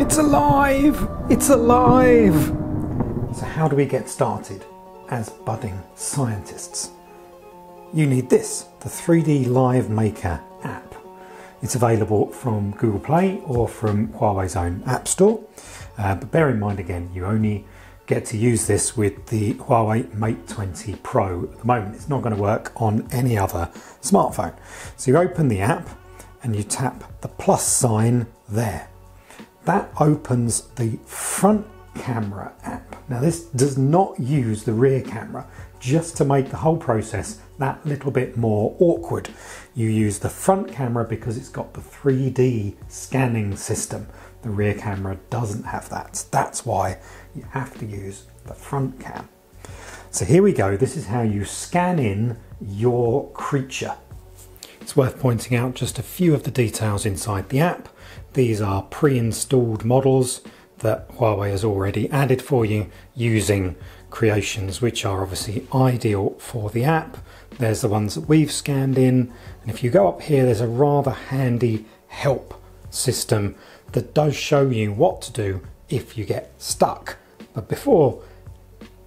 It's alive! It's alive! So, how do we get started as budding scientists? You need this the 3D Live Maker app. It's available from Google Play or from Huawei's own App Store. Uh, but bear in mind again, you only get to use this with the Huawei Mate 20 Pro at the moment. It's not going to work on any other smartphone. So you open the app and you tap the plus sign there that opens the front camera app. Now this does not use the rear camera just to make the whole process that little bit more awkward. You use the front camera because it's got the 3D scanning system. The rear camera doesn't have that. That's why you have to use the front cam. So here we go. This is how you scan in your creature. It's worth pointing out just a few of the details inside the app. These are pre-installed models that Huawei has already added for you using creations which are obviously ideal for the app. There's the ones that we've scanned in and if you go up here there's a rather handy help system that does show you what to do if you get stuck. But before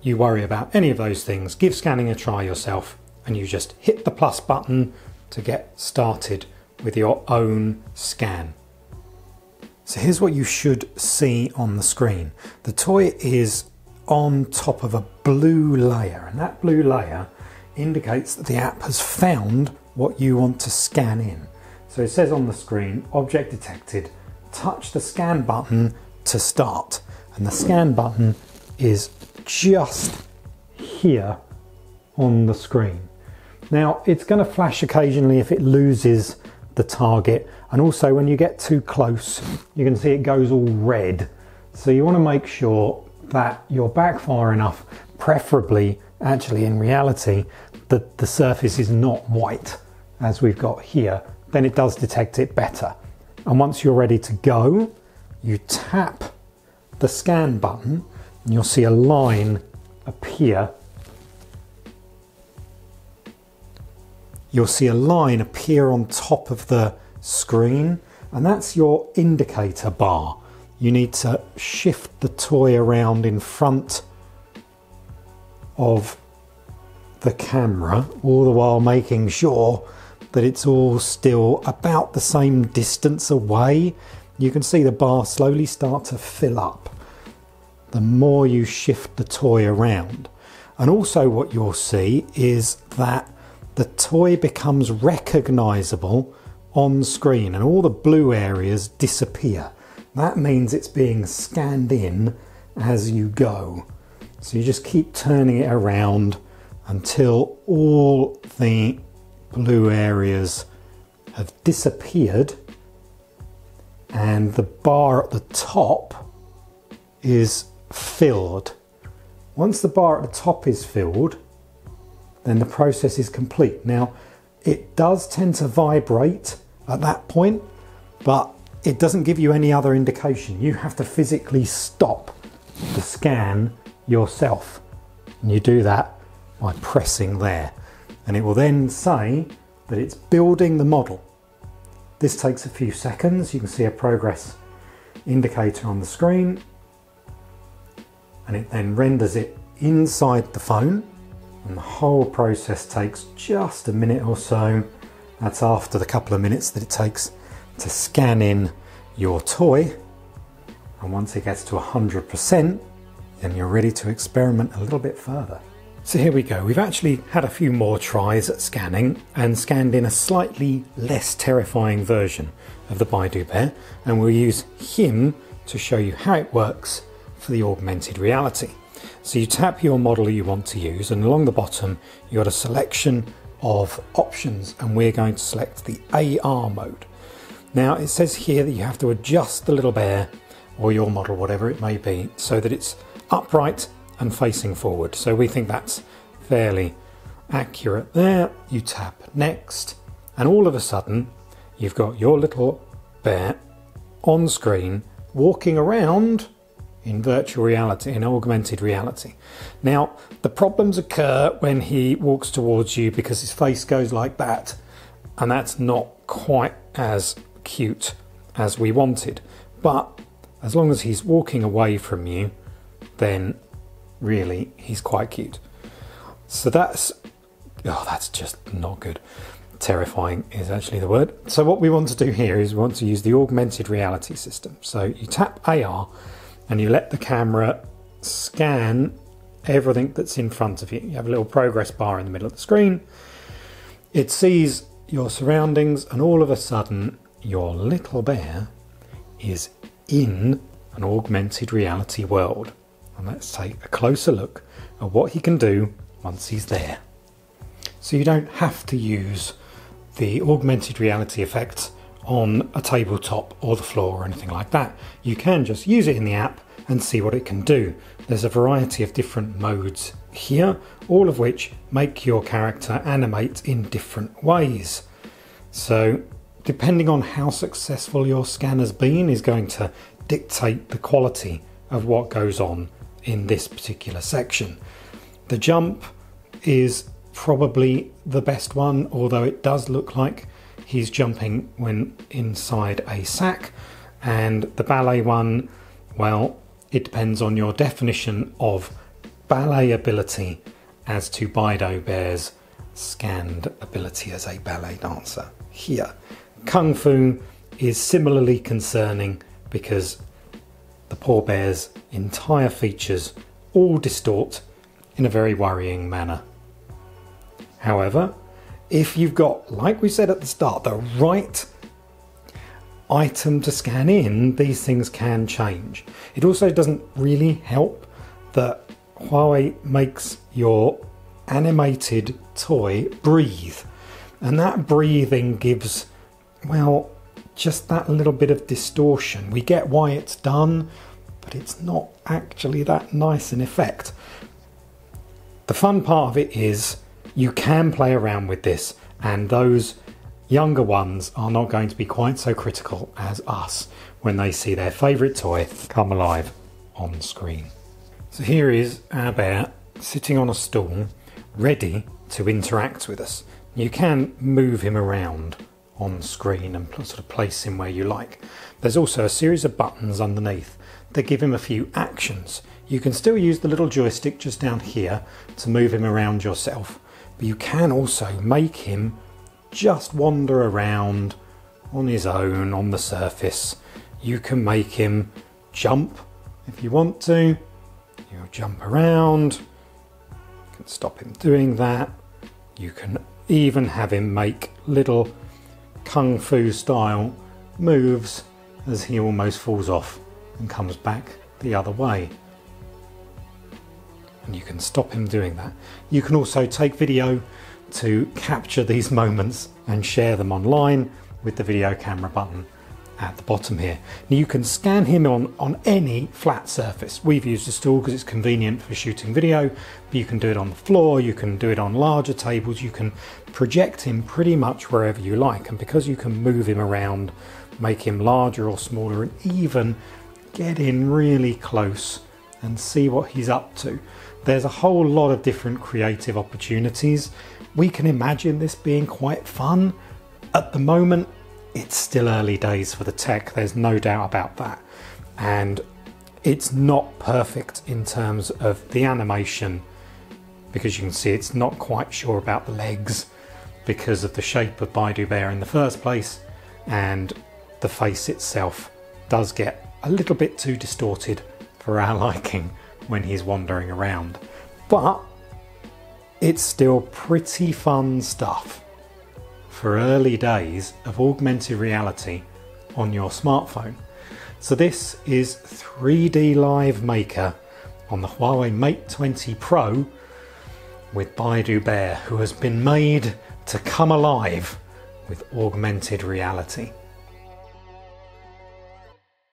you worry about any of those things, give scanning a try yourself and you just hit the plus button to get started with your own scan. So here's what you should see on the screen. The toy is on top of a blue layer and that blue layer indicates that the app has found what you want to scan in. So it says on the screen, object detected, touch the scan button to start. And the scan button is just here on the screen. Now it's going to flash occasionally if it loses the target and also when you get too close you can see it goes all red so you want to make sure that you're back far enough preferably actually in reality that the surface is not white as we've got here then it does detect it better and once you're ready to go you tap the scan button and you'll see a line appear you'll see a line appear on top of the screen and that's your indicator bar. You need to shift the toy around in front of the camera all the while making sure that it's all still about the same distance away. You can see the bar slowly start to fill up the more you shift the toy around. And also what you'll see is that the toy becomes recognizable on screen and all the blue areas disappear. That means it's being scanned in as you go. So you just keep turning it around until all the blue areas have disappeared and the bar at the top is filled. Once the bar at the top is filled, then the process is complete. Now, it does tend to vibrate at that point, but it doesn't give you any other indication. You have to physically stop the scan yourself. And you do that by pressing there. And it will then say that it's building the model. This takes a few seconds. You can see a progress indicator on the screen. And it then renders it inside the phone and the whole process takes just a minute or so. That's after the couple of minutes that it takes to scan in your toy. And once it gets to 100%, then you're ready to experiment a little bit further. So here we go. We've actually had a few more tries at scanning and scanned in a slightly less terrifying version of the Baidu Bear and we'll use him to show you how it works for the augmented reality. So you tap your model you want to use and along the bottom you've got a selection of options and we're going to select the AR mode. Now it says here that you have to adjust the little bear or your model, whatever it may be, so that it's upright and facing forward. So we think that's fairly accurate there. You tap next and all of a sudden you've got your little bear on screen walking around in virtual reality, in augmented reality. Now, the problems occur when he walks towards you because his face goes like that, and that's not quite as cute as we wanted. But as long as he's walking away from you, then really he's quite cute. So that's oh, that's just not good. Terrifying is actually the word. So what we want to do here is we want to use the augmented reality system. So you tap AR and you let the camera scan everything that's in front of you. You have a little progress bar in the middle of the screen. It sees your surroundings and all of a sudden your little bear is in an augmented reality world. And let's take a closer look at what he can do once he's there. So you don't have to use the augmented reality effects on a tabletop or the floor or anything like that. You can just use it in the app and see what it can do. There's a variety of different modes here, all of which make your character animate in different ways. So depending on how successful your scan has been is going to dictate the quality of what goes on in this particular section. The jump is probably the best one, although it does look like he's jumping when inside a sack. And the ballet one, well, it depends on your definition of ballet ability as to Bido Bear's scanned ability as a ballet dancer. Here, Kung Fu is similarly concerning because the poor bear's entire features all distort in a very worrying manner. However, if you've got, like we said at the start, the right item to scan in, these things can change. It also doesn't really help that Huawei makes your animated toy breathe. And that breathing gives, well, just that little bit of distortion. We get why it's done, but it's not actually that nice in effect. The fun part of it is you can play around with this, and those younger ones are not going to be quite so critical as us when they see their favourite toy come alive on screen. So here is our bear sitting on a stool, ready to interact with us. You can move him around on screen and sort of place him where you like. There's also a series of buttons underneath that give him a few actions. You can still use the little joystick just down here to move him around yourself, but you can also make him just wander around on his own on the surface. You can make him jump if you want to. You'll jump around. You can stop him doing that. You can even have him make little kung fu style moves as he almost falls off and comes back the other way. And you can stop him doing that. You can also take video to capture these moments and share them online with the video camera button at the bottom here. Now you can scan him on, on any flat surface. We've used a stool because it's convenient for shooting video, but you can do it on the floor, you can do it on larger tables, you can project him pretty much wherever you like. And because you can move him around, make him larger or smaller, and even get in really close and see what he's up to. There's a whole lot of different creative opportunities. We can imagine this being quite fun. At the moment, it's still early days for the tech, there's no doubt about that. And it's not perfect in terms of the animation because you can see it's not quite sure about the legs because of the shape of Bido Bear in the first place and the face itself does get a little bit too distorted for our liking when he's wandering around. But it's still pretty fun stuff for early days of augmented reality on your smartphone. So this is 3D Live Maker on the Huawei Mate 20 Pro with Baidu Bear who has been made to come alive with augmented reality.